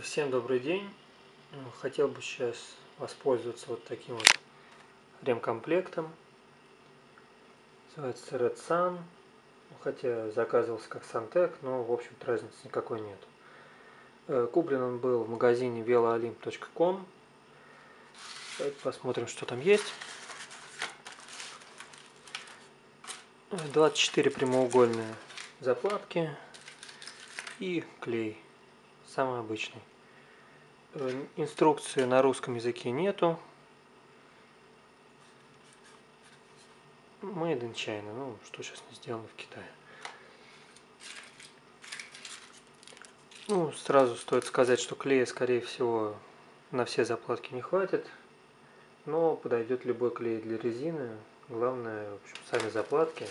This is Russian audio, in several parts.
Всем добрый день. Хотел бы сейчас воспользоваться вот таким вот ремкомплектом. Называется Red Sun. Ну, хотя заказывался как Santec, но в общем-то разницы никакой нет. Э, куплен он был в магазине veloolymp.com. Посмотрим, что там есть. 24 прямоугольные заплатки и клей самый обычный. Э, инструкции на русском языке нету. Made in China. Ну, что сейчас не сделано в Китае. Ну, сразу стоит сказать, что клея, скорее всего, на все заплатки не хватит. Но подойдет любой клей для резины. Главное, в общем, сами заплатки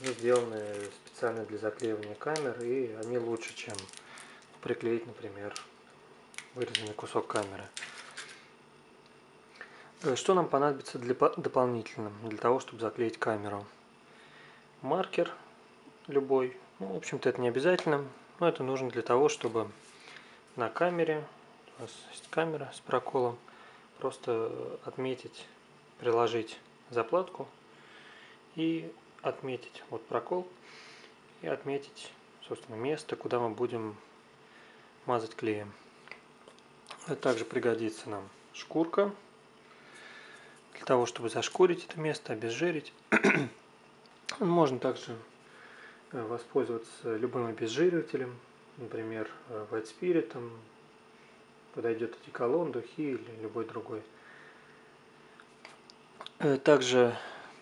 сделаны специально для заклеивания камер, и они лучше, чем приклеить, например, вырезанный кусок камеры. Э, что нам понадобится для дополнительным, для того, чтобы заклеить камеру? Маркер любой. Ну, в общем-то, это не обязательно, но это нужно для того, чтобы на камере, у нас есть камера с проколом, просто отметить, приложить заплатку и отметить вот прокол и отметить, собственно, место, куда мы будем мазать клеем. Также пригодится нам шкурка для того, чтобы зашкурить это место, обезжирить. Можно также э, воспользоваться любым обезжиривателем, например, э, White Spirit, подойдет одеколон, духи или любой другой. Э, также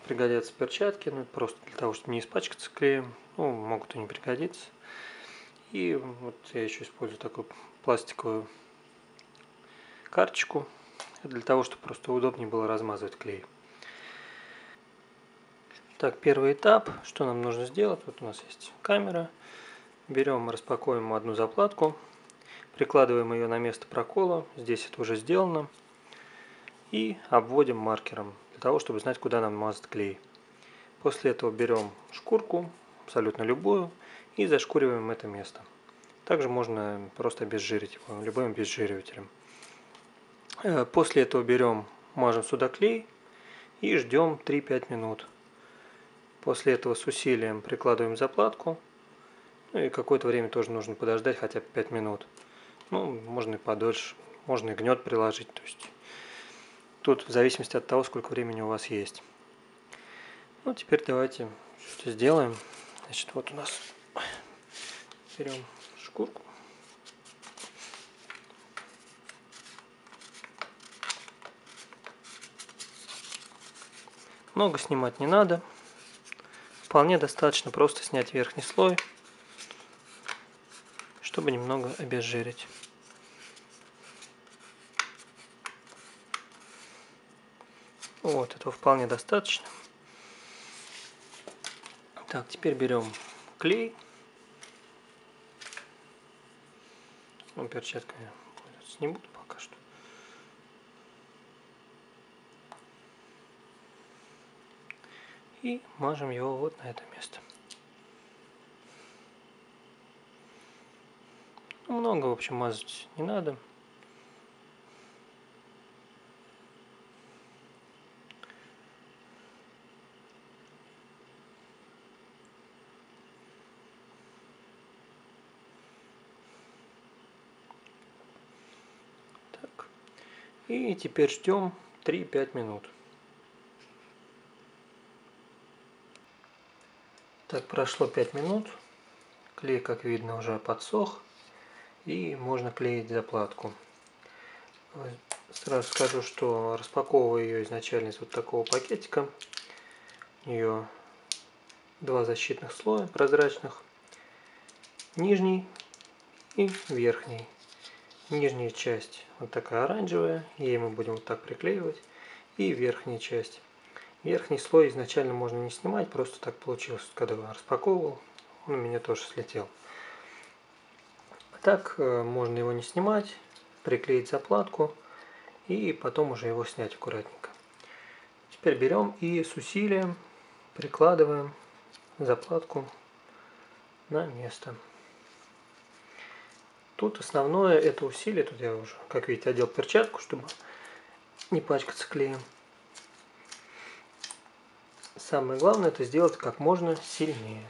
пригодятся перчатки, ну, просто для того, чтобы не испачкаться клеем, ну, могут и не пригодиться. И вот я еще использую такую пластиковую карточку для того, чтобы просто удобнее было размазывать клей. Так, первый этап, что нам нужно сделать, вот у нас есть камера, берем, распакуем одну заплатку, прикладываем ее на место прокола, здесь это уже сделано, и обводим маркером, для того, чтобы знать, куда нам мазать клей. После этого берем шкурку, абсолютно любую, и зашкуриваем это место. Также можно просто обезжирить его любым обезжиривателем. Э, после этого берем, мажем сюда клей и ждем 3-5 минут. После этого с усилием прикладываем заплатку. Ну и какое-то время тоже нужно подождать, хотя бы 5 минут. Ну, можно и подольше, можно и гнет приложить. То есть тут в зависимости от того, сколько времени у вас есть. Ну, теперь давайте что сделаем. Значит, вот у нас берем шкурку. Много снимать не надо. Вполне достаточно просто снять верхний слой, чтобы немного обезжирить. Вот, этого вполне достаточно. Так, теперь берем клей. Ну, перчатками не буду пока что. И мажем его вот на это место. Много, в общем, мазать не надо. И теперь ждем 3-5 минут. Так, прошло 5 минут. Клей, как видно, уже подсох. И можно клеить заплатку. Сразу скажу, что распаковываю ее изначально из вот такого пакетика. У нее два защитных слоя прозрачных. Нижний и верхний. Нижняя часть вот такая оранжевая, ей мы будем вот так приклеивать. И верхняя часть. Верхний слой изначально можно не снимать, просто так получилось, когда я распаковывал, он у меня тоже слетел. Так э, можно его не снимать, приклеить заплатку и потом уже его снять аккуратненько. Теперь берем и с усилием прикладываем заплатку на место. Тут основное это усилие, тут я уже, как видите, одел перчатку, чтобы не пачкаться клеем. Самое главное это сделать как можно сильнее.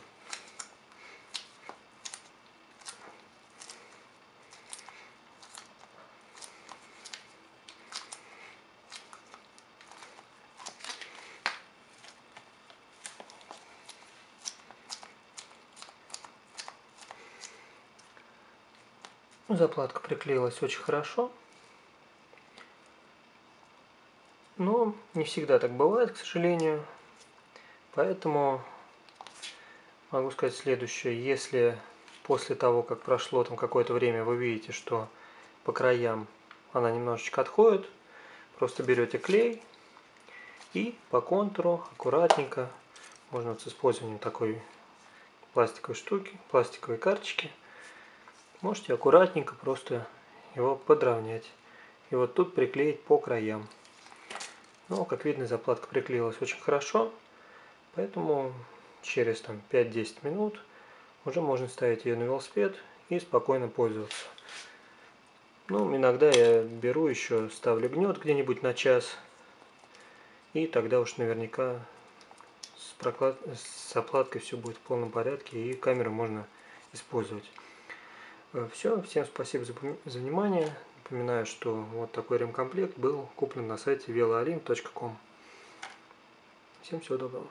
Заплатка приклеилась очень хорошо. Но не всегда так бывает, к сожалению. Поэтому могу сказать следующее. Если после того, как прошло там какое-то время, вы видите, что по краям она немножечко отходит, просто берете клей и по контуру аккуратненько, можно вот с использованием такой пластиковой штуки, пластиковой карточки, можете аккуратненько просто его подровнять. И вот тут приклеить по краям. Но, как видно, заплатка приклеилась очень хорошо. Поэтому через там 5-10 минут уже можно ставить ее на велосипед и спокойно пользоваться. Ну, иногда я беру еще, ставлю гнет где-нибудь на час. И тогда уж наверняка с, проклад... с оплаткой все будет в полном порядке и камеру можно использовать. Э, все, всем спасибо за, за внимание. Напоминаю, что вот такой ремкомплект был куплен на сайте veloalim.com. Всем всего доброго.